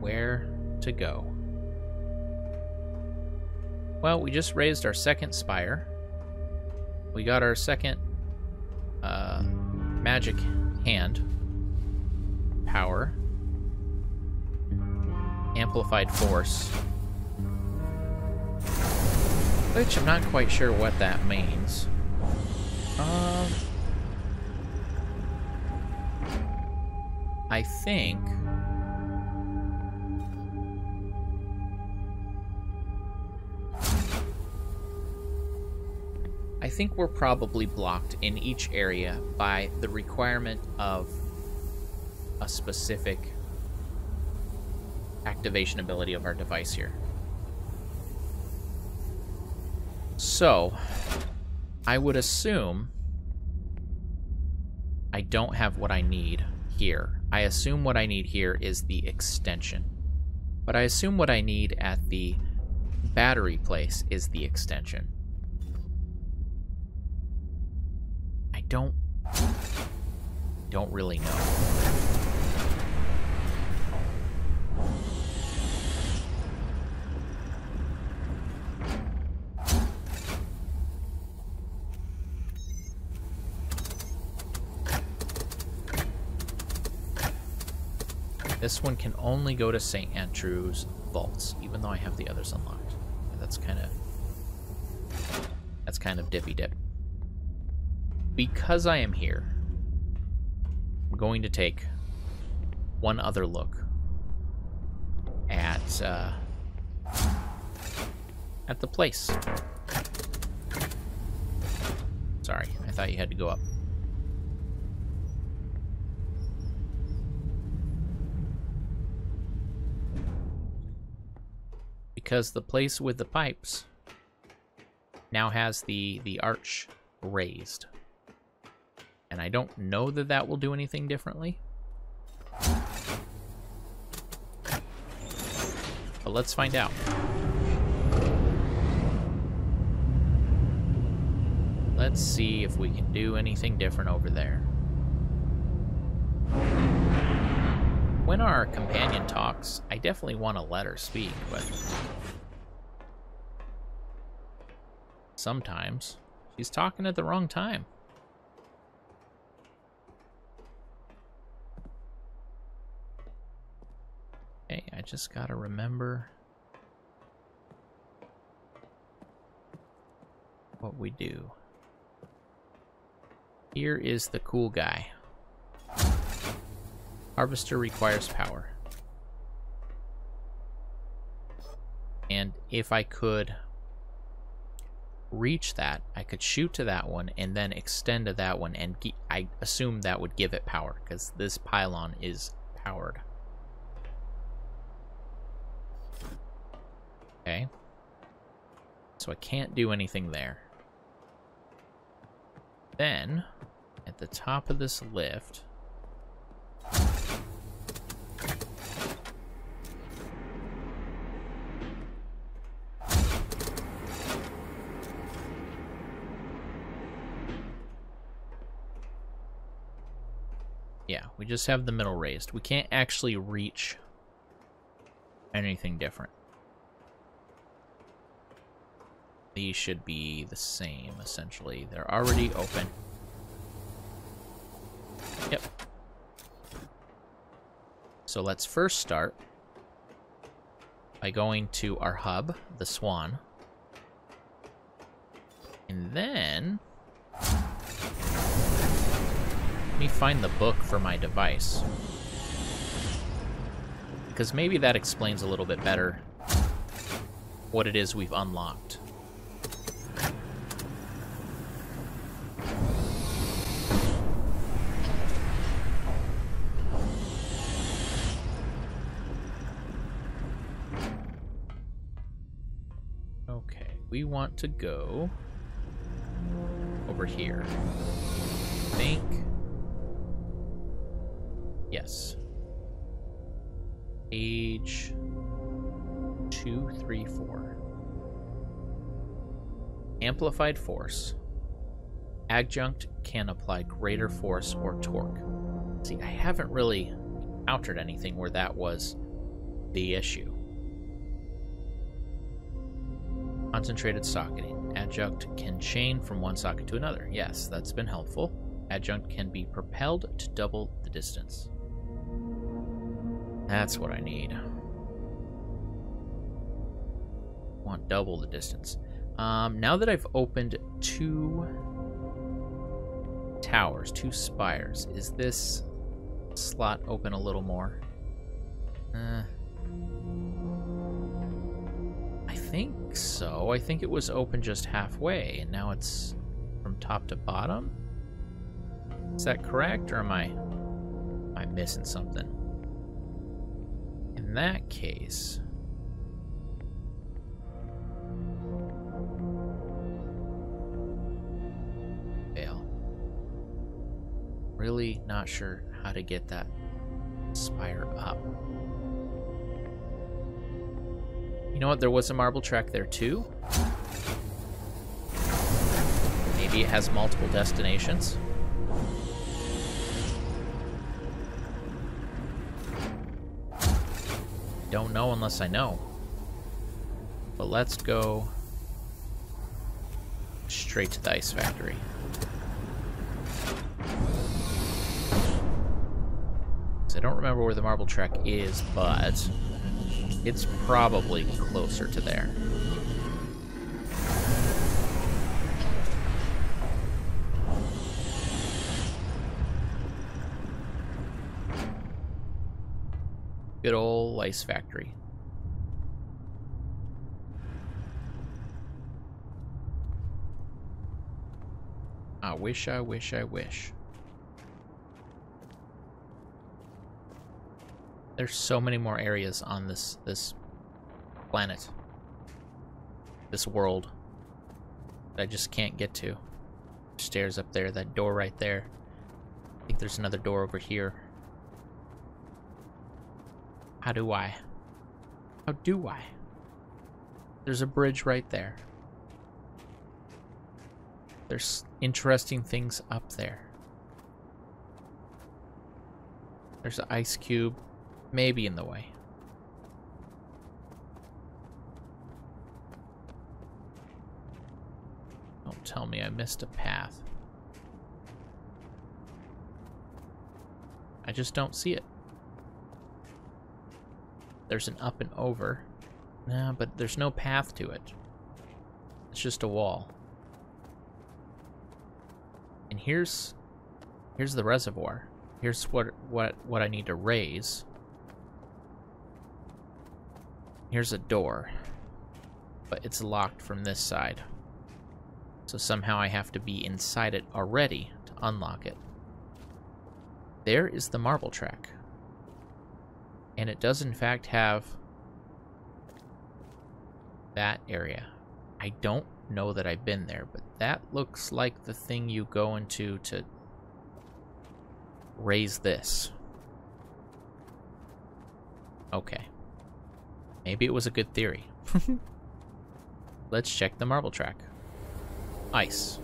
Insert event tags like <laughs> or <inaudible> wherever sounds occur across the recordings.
Where to go? Well, we just raised our second spire. We got our second uh, magic hand power. Amplified force. Which I'm not quite sure what that means. Um, I think I think we're probably blocked in each area by the requirement of a specific activation ability of our device here. So, I would assume I don't have what I need here. I assume what I need here is the extension. But I assume what I need at the battery place is the extension. I don't don't really know. This one can only go to St. Andrew's vaults, even though I have the others unlocked. That's kind of... That's kind of dippy dip. Because I am here, I'm going to take one other look at, uh, at the place. Sorry, I thought you had to go up. Because the place with the pipes now has the, the arch raised. And I don't know that that will do anything differently. But let's find out. Let's see if we can do anything different over there. When our companion talks, I definitely want to let her speak, but sometimes she's talking at the wrong time. Hey, I just gotta remember what we do. Here is the cool guy. Harvester requires power. And if I could reach that, I could shoot to that one and then extend to that one, and I assume that would give it power, because this pylon is powered. Okay. So I can't do anything there. Then, at the top of this lift, Yeah, just have the middle raised. We can't actually reach anything different. These should be the same, essentially. They're already open. Yep. So let's first start by going to our hub, the Swan. And then... Let me find the book for my device. Because maybe that explains a little bit better what it is we've unlocked. Okay, we want to go over here. I think. Yes. Age two, three, four. Amplified force. Adjunct can apply greater force or torque. See, I haven't really encountered anything where that was the issue. Concentrated socketing. Adjunct can chain from one socket to another. Yes, that's been helpful. Adjunct can be propelled to double the distance. That's what I need. Want double the distance. Um, now that I've opened two towers, two spires, is this slot open a little more? Uh, I think so. I think it was open just halfway, and now it's from top to bottom? Is that correct, or am I, am I missing something? That case... Fail. Really not sure how to get that spire up. You know what? There was a marble track there too. Maybe it has multiple destinations. Don't know unless I know. But let's go straight to the ice factory. I don't remember where the marble track is, but it's probably closer to there. Ice factory. I wish, I wish, I wish. There's so many more areas on this this planet. This world. That I just can't get to. Stairs up there, that door right there. I think there's another door over here. How do I? How do I? There's a bridge right there. There's interesting things up there. There's an ice cube maybe in the way. Don't tell me I missed a path. I just don't see it. There's an up and over. Nah, but there's no path to it. It's just a wall. And here's here's the reservoir. Here's what what what I need to raise. Here's a door. But it's locked from this side. So somehow I have to be inside it already to unlock it. There is the marble track. And it does in fact have that area. I don't know that I've been there, but that looks like the thing you go into to raise this. Okay. Maybe it was a good theory. <laughs> Let's check the marble track. Ice.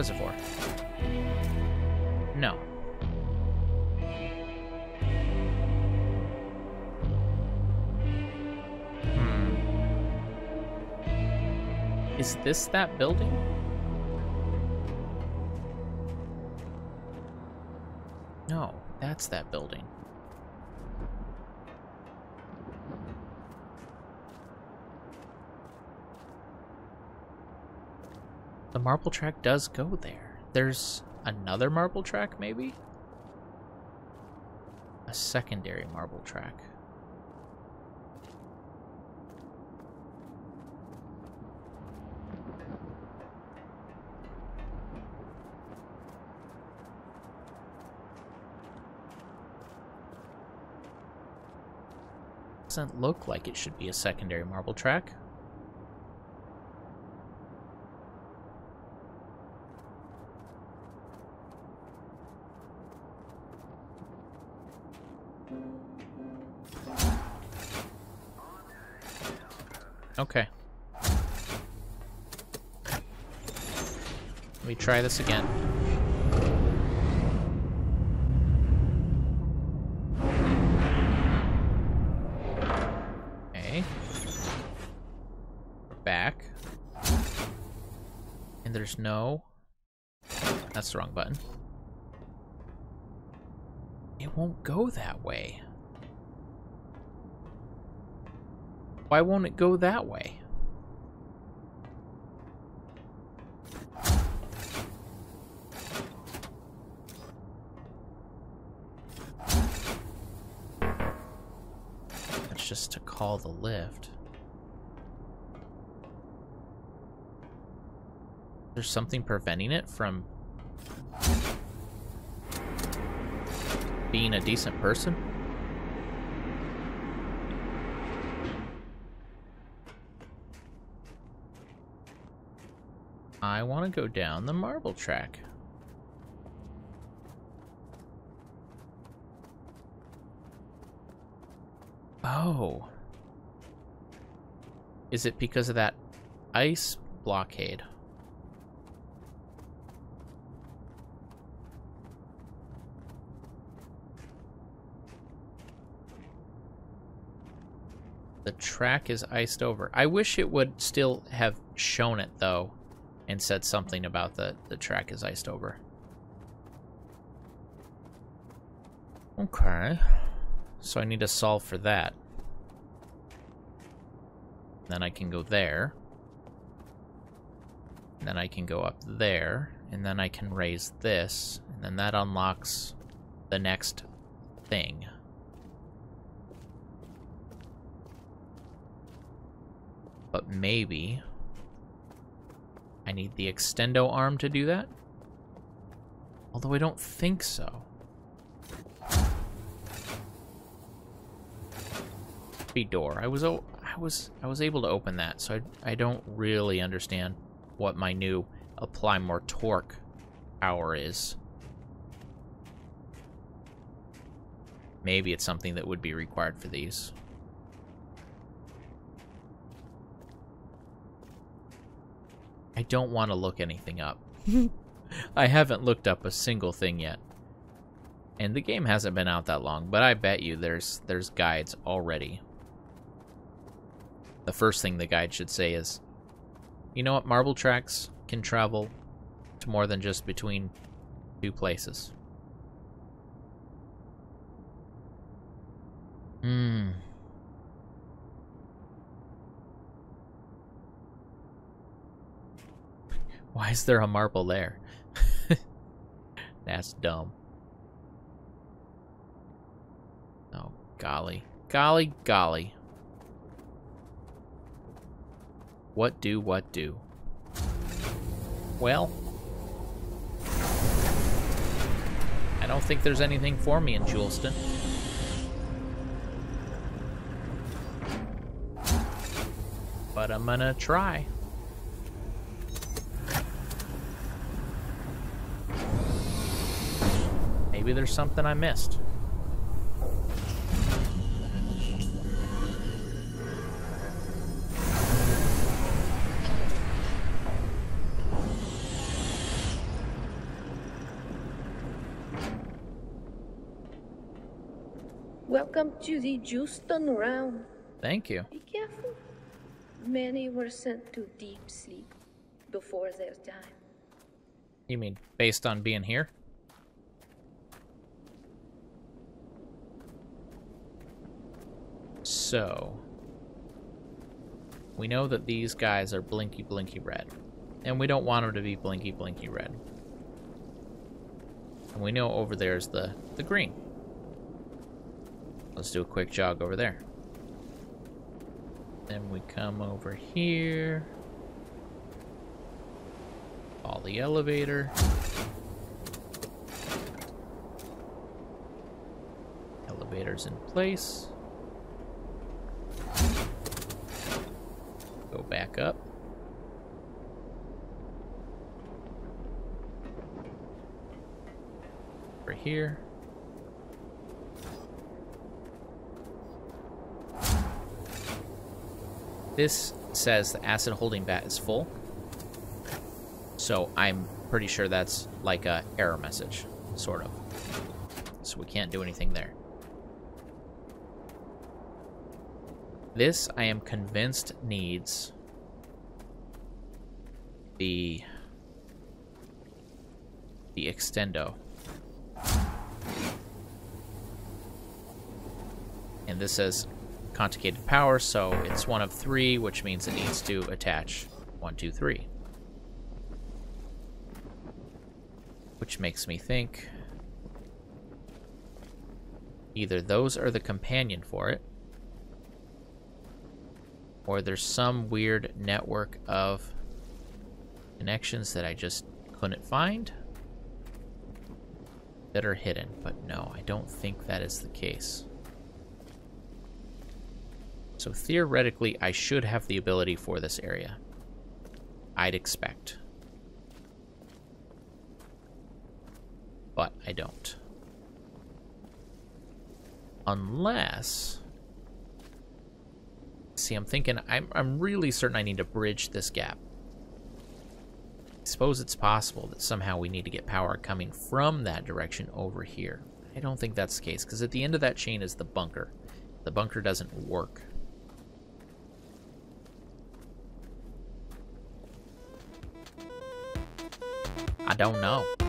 Reservoir. No. Hmm. Is this that building? No, that's that building. Marble track does go there. There's another marble track, maybe? A secondary marble track. Doesn't look like it should be a secondary marble track. Me try this again. Okay. Back. And there's no... That's the wrong button. It won't go that way. Why won't it go that way? Just to call the lift. There's something preventing it from being a decent person? I want to go down the marble track. Oh. Is it because of that ice blockade? The track is iced over. I wish it would still have shown it, though, and said something about the, the track is iced over. Okay. So I need to solve for that. Then I can go there. Then I can go up there. And then I can raise this. And then that unlocks the next thing. But maybe I need the extendo arm to do that? Although I don't think so. Speed door. I was I was I was able to open that, so I I don't really understand what my new apply more torque power is. Maybe it's something that would be required for these. I don't want to look anything up. <laughs> I haven't looked up a single thing yet. And the game hasn't been out that long, but I bet you there's there's guides already. The first thing the guide should say is, you know what, marble tracks can travel to more than just between two places. Hmm. <laughs> Why is there a marble there? <laughs> That's dumb. Oh, golly. Golly, golly. What do, what do? Well, I don't think there's anything for me in Juleston. But I'm gonna try. Maybe there's something I missed. Welcome to the Juleston round. Thank you. Be careful. Many were sent to deep sleep before their time. You mean based on being here? So, we know that these guys are blinky blinky red. And we don't want them to be blinky blinky red. And we know over there is the, the green. Let's do a quick jog over there. Then we come over here. Follow the elevator. Elevator's in place. Go back up. Over here. This says the acid holding vat is full. So I'm pretty sure that's like a error message, sort of. So we can't do anything there. This, I am convinced, needs the the extendo. And this says conjugated power, so it's one of three, which means it needs to attach one, two, three. Which makes me think either those are the companion for it, or there's some weird network of connections that I just couldn't find that are hidden. But no, I don't think that is the case. So theoretically, I should have the ability for this area. I'd expect. But I don't. Unless... See, I'm thinking, I'm, I'm really certain I need to bridge this gap. I suppose it's possible that somehow we need to get power coming from that direction over here. I don't think that's the case, because at the end of that chain is the bunker. The bunker doesn't work. I don't know.